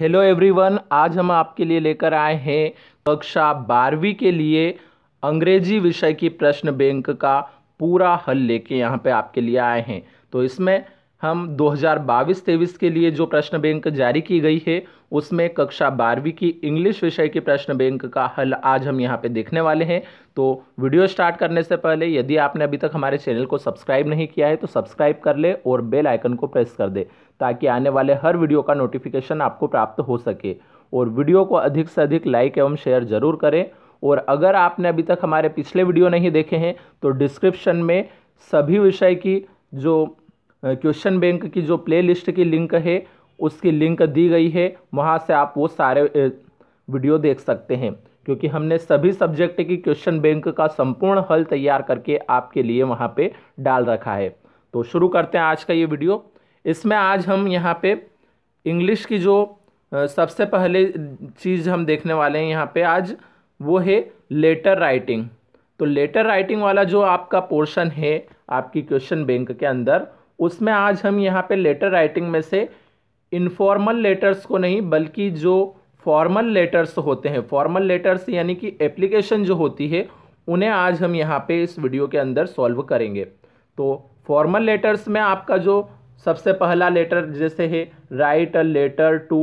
Hello everyone आज हम आपके लिए लेकर आए हैं कक्षा बारहवीं के लिए अंग्रेज़ी विषय की प्रश्न बैंक का पूरा हल लेके यहाँ पे आपके लिए आए हैं। तो इसमें हम 2022-23 के लिए जो प्रश्न बैंक जारी की गई है, उसमें कक्षा बारहवीं की इंग्लिश विषय की प्रश्न बैंक का हल आज हम यहाँ पे देखने वाले हैं। तो वीडियो स्टार्ट करने से पहले, यदि आपने अभी तक हमारे चैनल को सब्सक्राइब नहीं किया है तो सब्सक्राइब कर ले और बेल आइकन को प्रेस कर दे, ताकि आने वाले हर वीडियो का नोटिफिकेशन आपको प्राप्त हो सके। और वीडियो को अधिक से अधिक लाइक एवं शेयर ज़रूर करें। और अगर आपने अभी तक हमारे पिछले वीडियो नहीं देखे हैं तो डिस्क्रिप्शन में सभी विषय की जो क्वेश्चन बैंक की जो प्ले लिस्ट की लिंक है, उसकी लिंक दी गई है। वहाँ से आप वो सारे वीडियो देख सकते हैं। क्योंकि हमने सभी सब्जेक्ट की क्वेश्चन बैंक का संपूर्ण हल तैयार करके आपके लिए वहाँ पे डाल रखा है। तो शुरू करते हैं आज का ये वीडियो इसमें आज हम यहाँ पे इंग्लिश की जो सबसे पहले चीज़ हम देखने वाले हैं यहाँ पे आज, वो है लेटर राइटिंग तो लेटर राइटिंग वाला जो आपका पोर्शन है, आपकी क्वेश्चन बैंक के अंदर उसमें आज हम यहाँ पे लेटर राइटिंग में से इनफॉर्मल लेटर्स को नहीं, बल्कि जो फॉर्मल लेटर्स होते हैं फॉर्मल लेटर्स यानी कि एप्लीकेशन जो होती है, उन्हें आज हम यहाँ पे इस वीडियो के अंदर सॉल्व करेंगे। तो फॉर्मल लेटर्स में आपका जो सबसे पहला लेटर जैसे है write a letter to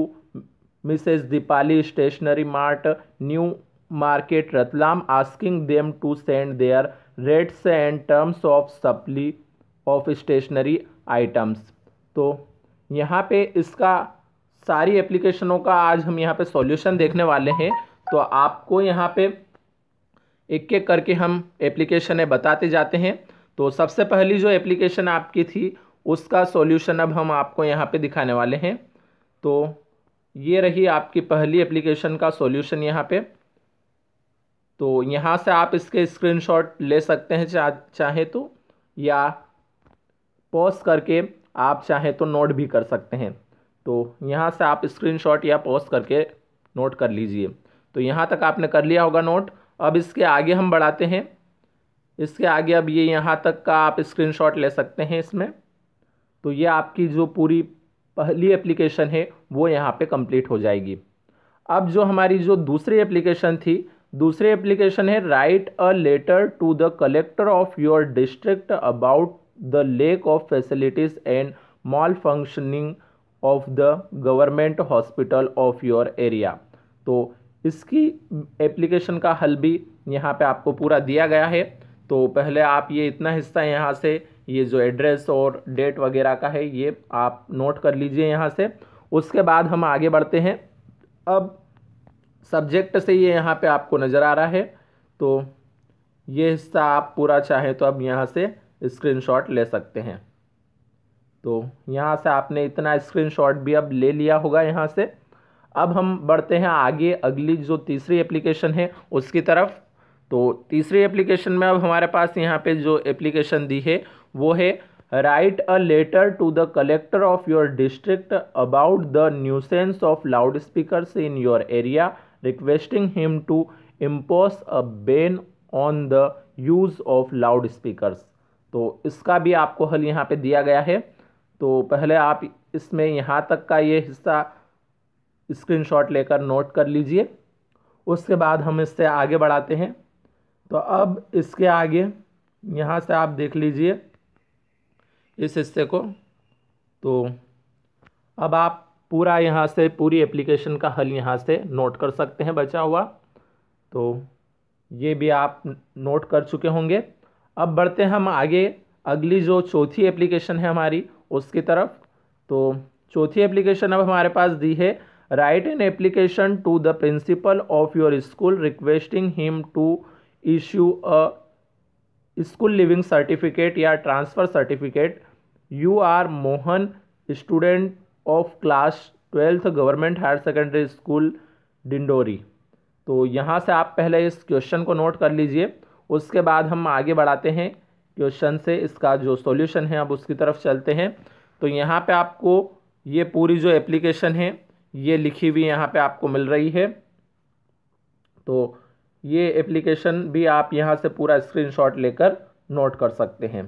Mrs Deepali stationery mart new market Ratlam asking them to send their rates and terms of supply of stationery items तो यहाँ पे इसका सारी एप्लीकेशनों का आज हम यहाँ पे सॉल्यूशन देखने वाले हैं। तो आपको यहाँ पे एक एक करके हम एप्लीकेशन बताते जाते हैं। तो सबसे पहली जो एप्लीकेशन आपकी थी, उसका सॉल्यूशन अब हम आपको यहाँ पे दिखाने वाले हैं। तो ये रही आपकी पहली एप्लीकेशन का सॉल्यूशन यहाँ पे। तो यहाँ से आप इसके स्क्रीनशॉट ले सकते हैं चाहे तो या पॉज करके आप चाहें तो नोट भी कर सकते हैं। तो यहाँ से आप स्क्रीनशॉट या पॉज करके नोट कर लीजिए। तो यहाँ तक आपने कर लिया होगा नोट अब इसके आगे हम बढ़ाते हैं। इसके आगे अब ये यहाँ तक का आप स्क्रीनशॉट ले सकते हैं इसमें। तो ये आपकी जो पूरी पहली एप्लीकेशन है, वो यहाँ पे कंप्लीट हो जाएगी। अब जो हमारी जो दूसरी एप्लीकेशन थी, दूसरी एप्लीकेशन है write a letter to the collector of your district about the lack of facilities and malfunctioning of the government hospital of your area. तो इसकी एप्लीकेशन का हल भी यहाँ पे आपको पूरा दिया गया है। तो पहले आप ये इतना हिस्सा यहाँ से, ये जो एड्रेस और डेट वगैरह का है, ये आप नोट कर लीजिए यहाँ से। उसके बाद हम आगे बढ़ते हैं। अब सब्जेक्ट से ये यहाँ पे आपको नज़र आ रहा है। तो ये हिस्सा आप पूरा चाहें तो अब यहाँ से स्क्रीनशॉट ले सकते हैं। तो यहाँ से आपने इतना स्क्रीनशॉट भी अब ले लिया होगा यहाँ से। अब हम बढ़ते हैं आगे, अगली जो तीसरी एप्लीकेशन है, उसकी तरफ़। तो तीसरी एप्लीकेशन में अब हमारे पास यहाँ पे जो एप्लीकेशन दी है, वो है write a letter to the collector of your district about the nuisance of loud speakers in your area requesting him to impose a ban on the use of loud speakers तो इसका भी आपको हल यहाँ पे दिया गया है। तो पहले आप इसमें यहाँ तक का ये हिस्सा स्क्रीनशॉट लेकर नोट कर लीजिए। उसके बाद हम इससे आगे बढ़ाते हैं। तो अब इसके आगे यहाँ से आप देख लीजिए इस हिस्से को। तो अब आप पूरा यहाँ से पूरी एप्लीकेशन का हल यहाँ से नोट कर सकते हैं, बचा हुआ। तो ये भी आप नोट कर चुके होंगे। अब बढ़ते हैं हम आगे। अगली जो चौथी एप्लीकेशन है हमारी, उसकी तरफ़। तो चौथी एप्लीकेशन अब हमारे पास दी है write an application to the principal of your school requesting him to issue a school leaving certificate या transfer certificate you are Mohan student of class twelfth government higher secondary school Dindori तो यहाँ से आप पहले इस question को note कर लीजिए। उसके बाद हम आगे बढ़ाते हैं। क्वेश्चन से इसका जो सॉल्यूशन है, अब उसकी तरफ़ चलते हैं। तो यहाँ पे आपको ये पूरी जो एप्लीकेशन है, ये लिखी हुई यहाँ पे आपको मिल रही है। तो ये एप्लीकेशन भी आप यहाँ से पूरा स्क्रीनशॉट लेकर नोट कर सकते हैं।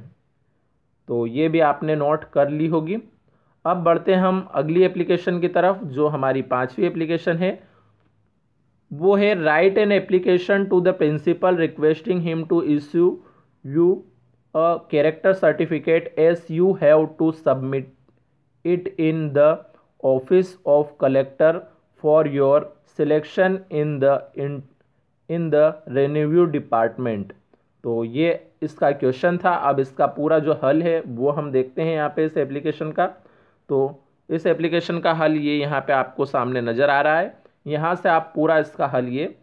तो ये भी आपने नोट कर ली होगी। अब बढ़ते हम अगली एप्लीकेशन की तरफ़, जो हमारी पांचवी एप्लीकेशन है। वो है write an application to the principal requesting him to issue you a character certificate as you have to submit it in the office of collector for your selection in the in in the revenue department तो ये इसका question था। अब इसका पूरा जो हल है, वो हम देखते हैं यहाँ पे इस एप्लीकेशन का। तो इस एप्लीकेशन का हल ये यहाँ पे आपको सामने नज़र आ रहा है। यहाँ से आप पूरा इसका हल, ये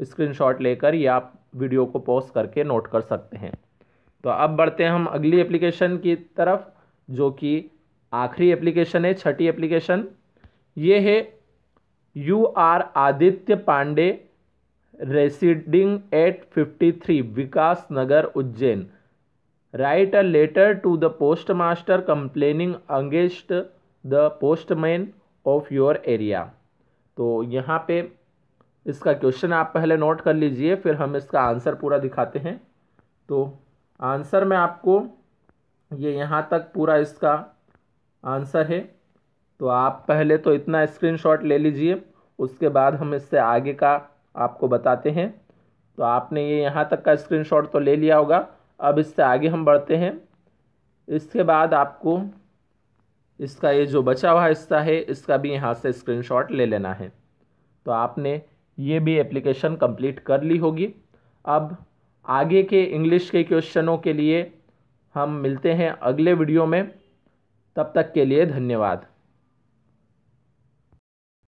स्क्रीनशॉट लेकर या आप वीडियो को पॉज करके नोट कर सकते हैं। तो अब बढ़ते हैं हम अगली एप्लीकेशन की तरफ़, जो कि आखिरी एप्लीकेशन है, छठी एप्लीकेशन ये है you are Aditya Pandey residing at fifty three Vikas Nagar Ujjain. Write a letter to the post master complaining against the postman of your area तो यहाँ पे इसका क्वेश्चन आप पहले नोट कर लीजिए, फिर हम इसका आंसर पूरा दिखाते हैं। तो आंसर में आपको ये यहाँ तक पूरा इसका आंसर है। तो आप पहले तो इतना स्क्रीनशॉट ले लीजिए, उसके बाद हम इससे आगे का आपको बताते हैं। तो आपने ये यहाँ तक का स्क्रीनशॉट तो ले लिया होगा। अब इससे आगे हम बढ़ते हैं। इसके बाद आपको इसका ये जो बचा हुआ हिस्सा है, इसका भी यहाँ से स्क्रीनशॉट ले लेना है। तो आपने ये भी एप्लीकेशन कंप्लीट कर ली होगी। अब आगे के इंग्लिश के क्वेश्चनों के लिए हम मिलते हैं अगले वीडियो में। तब तक के लिए धन्यवाद।